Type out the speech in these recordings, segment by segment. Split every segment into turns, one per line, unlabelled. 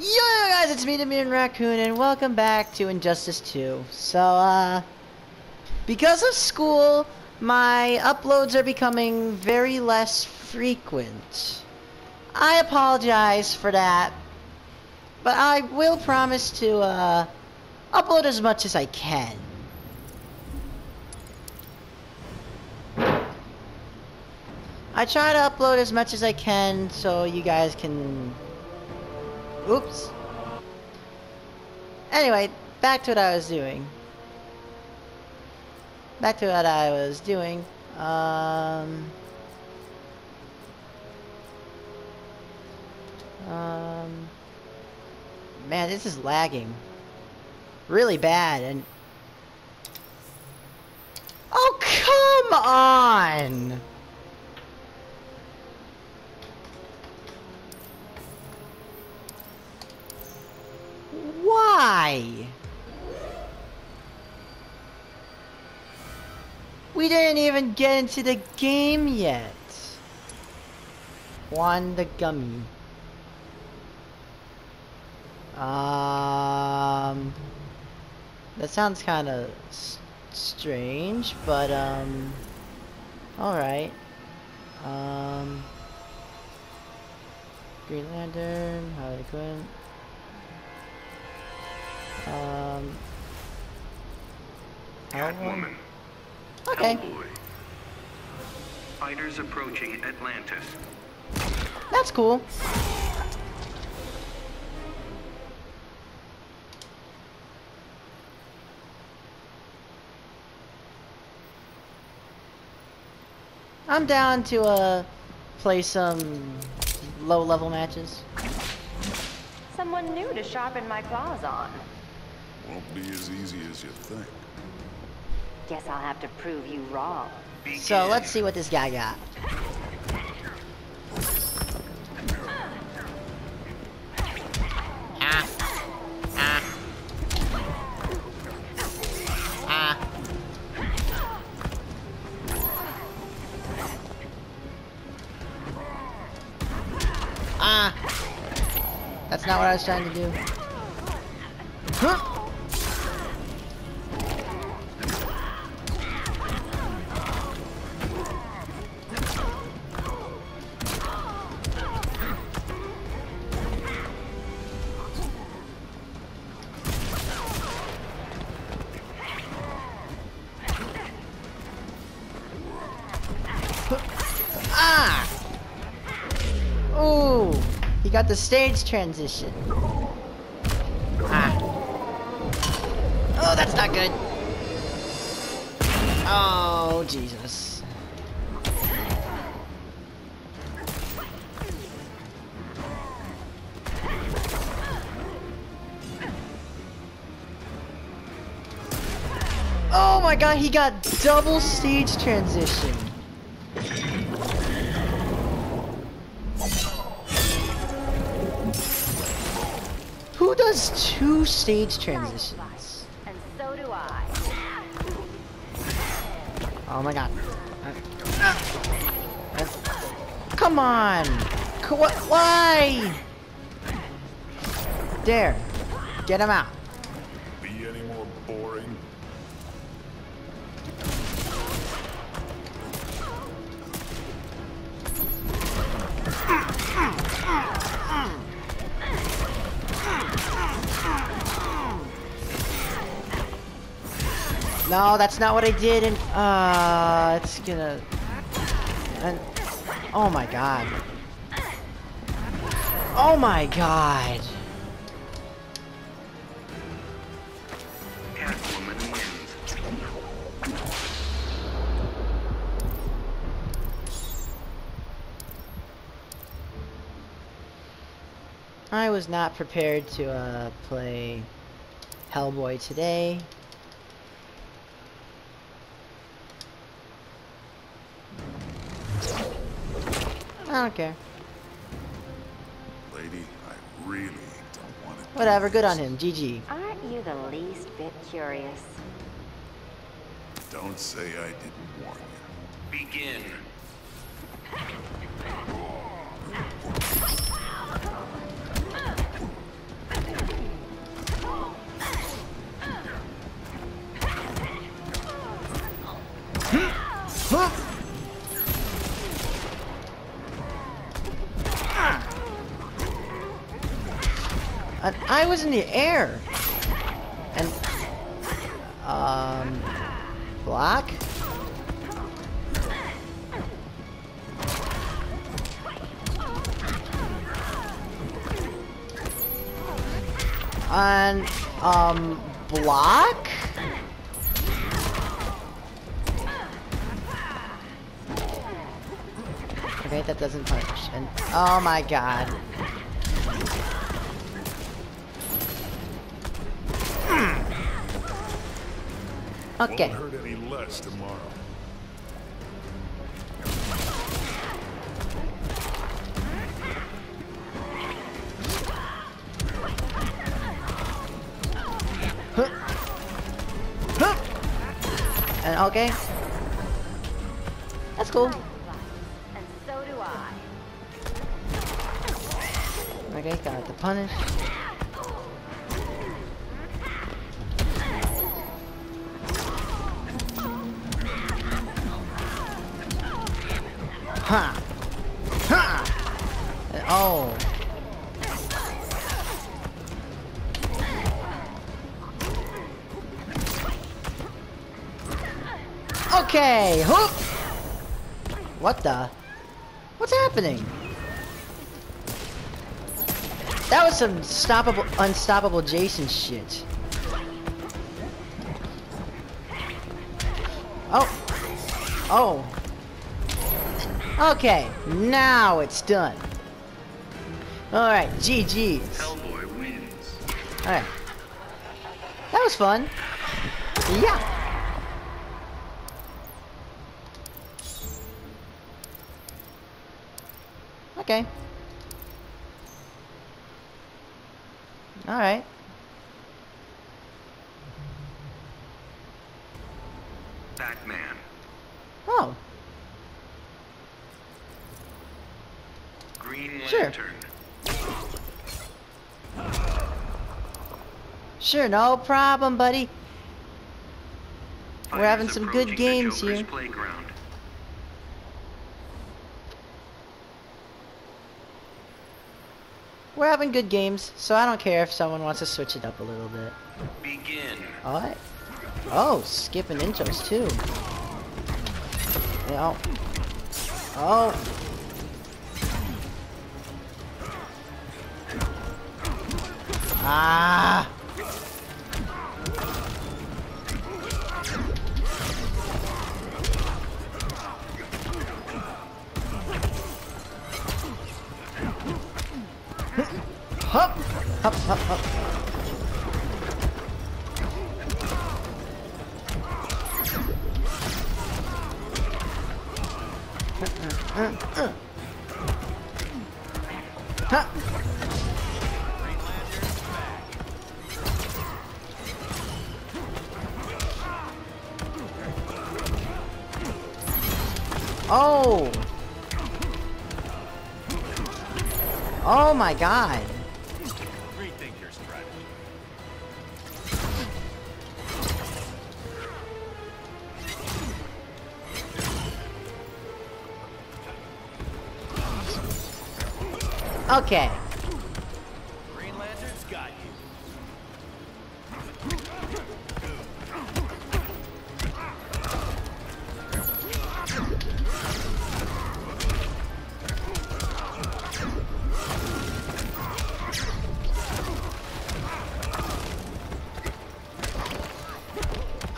Yo guys, it's me, Mutant Raccoon, and welcome back to Injustice 2. So, uh, because of school, my uploads are becoming very less frequent. I apologize for that, but I will promise to, uh, upload as much as I can. I try to upload as much as I can so you guys can Oops. Anyway, back to what I was doing. Back to what I was doing. Um. Um. Man, this is lagging. Really bad, and. Oh, come on! Why? We didn't even get into the game yet. Juan the Gummy. Um... That sounds kind of strange, but, um... Alright. Um... Green Lantern, Harley Quinn. Um.
Catwoman.
Okay.
Hellboy. Fighters approaching Atlantis.
That's cool. I'm down to uh play some low level matches.
Someone new to sharpen my claws on.
Won't be as easy as you think.
Guess I'll have to prove you wrong.
Begin.
So let's see what this guy got. Ah. Ah. Ah. Ah. That's not what I was trying to do. Huh. The stage transition. Ah. Oh, that's not good. Oh, Jesus. Oh my god, he got double stage transition. Two stage transitions?
And so do I.
Oh my god. Come on! C- wh- Why? There. Get him out. No, that's not what I did, and uh, it's gonna. And oh my god. Oh my god. I was not prepared to uh, play Hellboy today. I don't care.
Lady, I really don't want to.
Whatever, good on him. GG.
Aren't you the least bit curious?
Don't say I didn't warn you.
Begin.
I was in the air. And um block? And um block? Okay, that doesn't punch. And oh my god. Okay.
Won't hurt any less tomorrow.
And okay. That's cool.
And so do I.
Okay, got the punish. Ha! Ha! Oh. Okay, hoop! What the? What's happening? That was some stoppable, unstoppable Jason shit. Oh. Oh. Okay, now it's done. Alright, GG's.
Hellboy wins.
Alright. That was fun. Yeah. Okay. Alright.
Batman.
Oh,
Green
Sure. Sure, no problem, buddy. We're having some good games here.
Playground.
We're having good games, so I don't care if someone wants to switch it up a little bit.
Begin.
Alright. Oh, skipping intros too. Yeah. Oh. あはっ。はっ。はっ。はっ。はっ Oh. Oh my god.
Rethink your strategy.
Okay.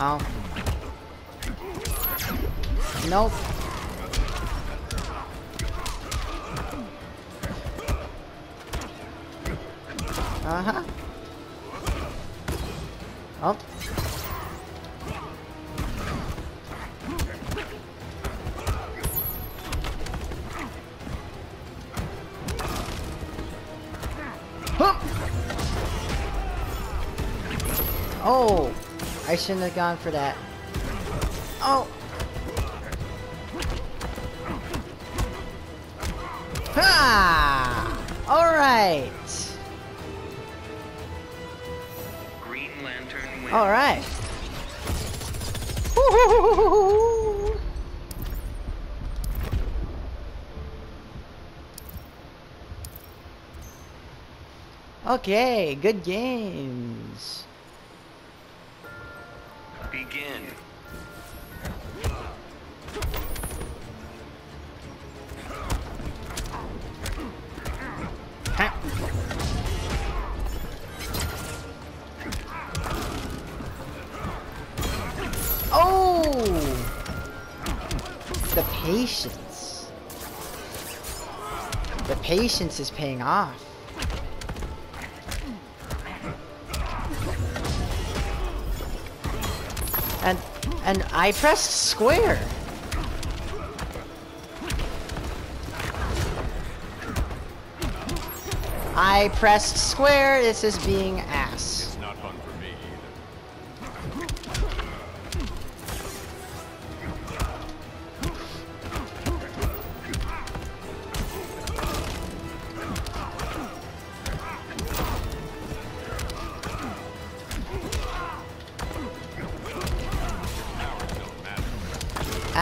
Oh. Nope. Uh-huh. Oh. Huh. Oh, I shouldn't have gone for that. Oh. Ha! All right.
Green Lantern wins.
All right. Okay, good games.
Begin.
Oh! The patience. The patience is paying off. And I pressed square. I pressed square. This is being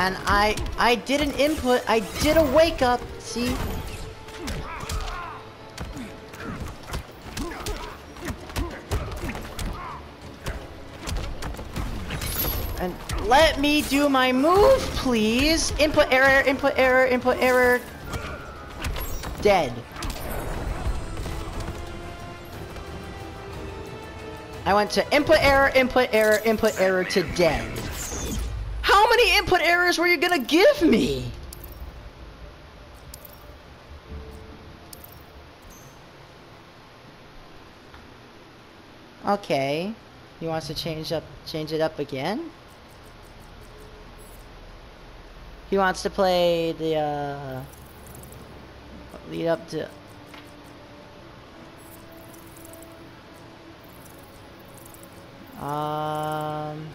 And I I did an input. I did a wake up. See? And let me do my move, please. Input error, input error, input error. Dead. I went to input error, input error, input error to dead. Many input errors were you gonna give me? Okay. He wants to change up change it up again? He wants to play the uh lead up to Um,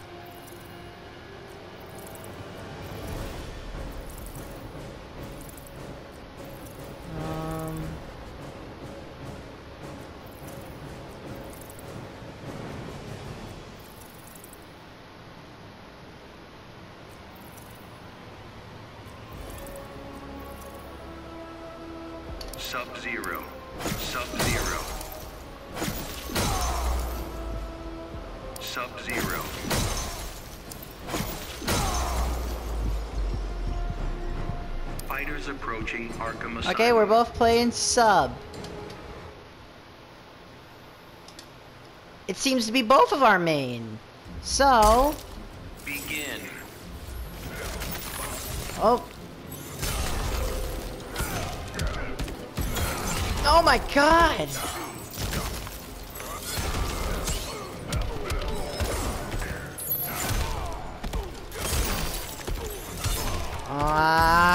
Fighters approaching Arkham Asylum.
okay, we're both playing sub. It seems to be both of our main. So,
Begin.
oh. Oh my god! Ah.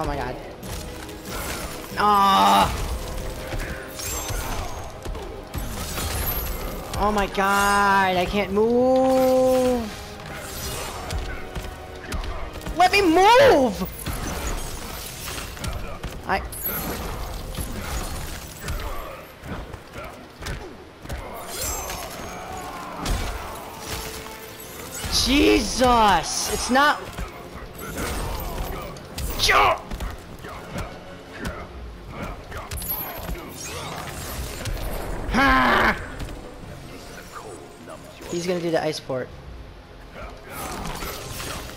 Oh my god. Ah. Oh my god, I can't move. Let me move! I... Jesus! It's not... Jump! He's gonna do the ice port.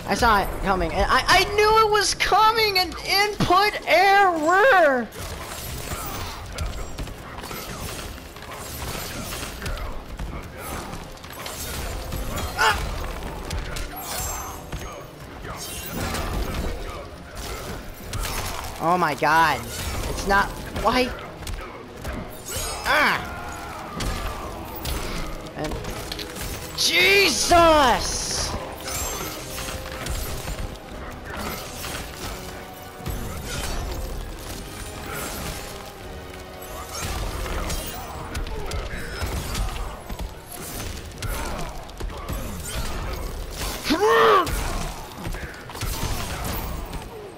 I saw it coming, and I, I knew it was coming, An input error! Ah! Oh my god. It's not... Why? Jesus!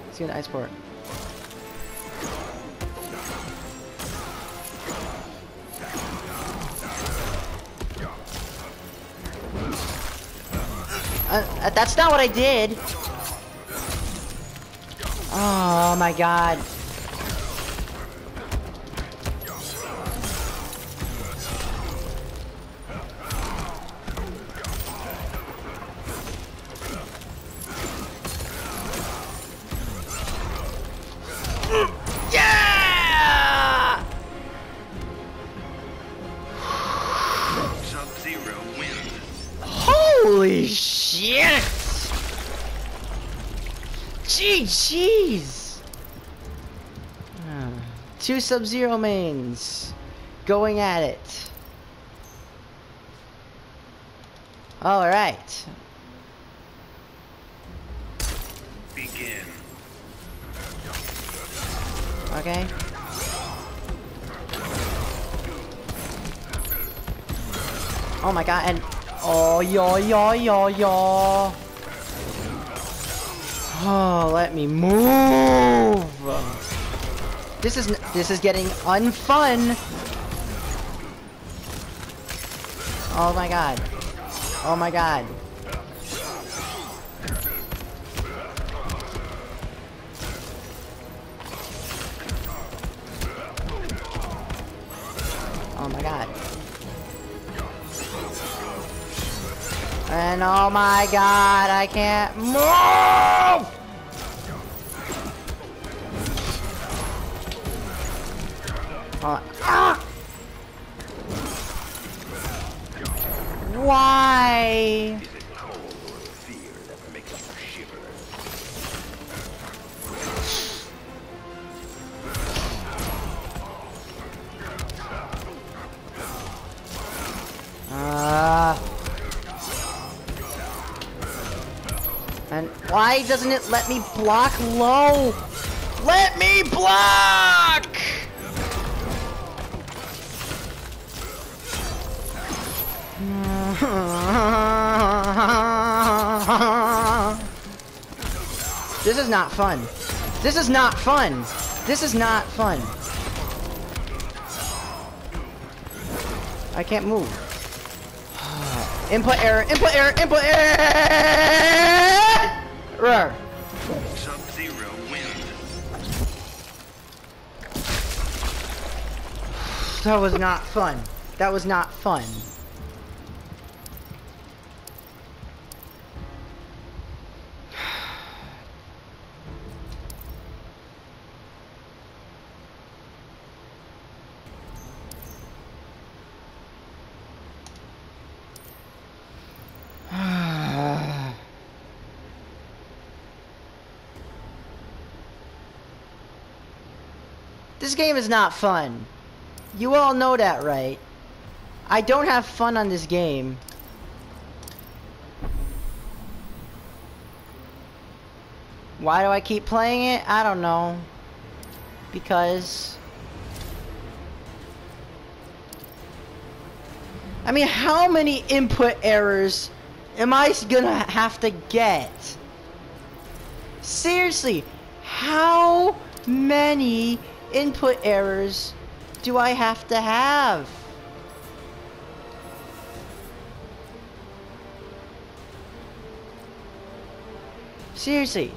Let's get an ice port. Uh, that's not what I did. Oh my god. GG's! Ah, Two Sub-Zero mains going at it. Alright.
Begin.
Okay. Oh my god, and oh yo yo yo yo. Oh, let me move. This is this is getting unfun. Oh my god. Oh my god. And oh my god, I can't move! Ah! Why? Doesn't it let me block low? Let me block! This is not fun. This is not fun. This is not fun. I can't move. input error, input error, input error!
Sub-Zero wins.
That was not fun. That was not fun. This game is not fun. You all know that, right? I don't have fun on this game. Why do I keep playing it? I don't know. Because... I mean, how many input errors am I gonna have to get? Seriously, how many input errors do I have to have? Seriously.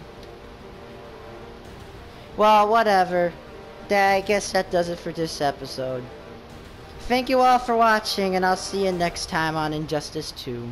Well, whatever. I guess that does it for this episode. Thank you all for watching, and I'll see you next time on Injustice 2.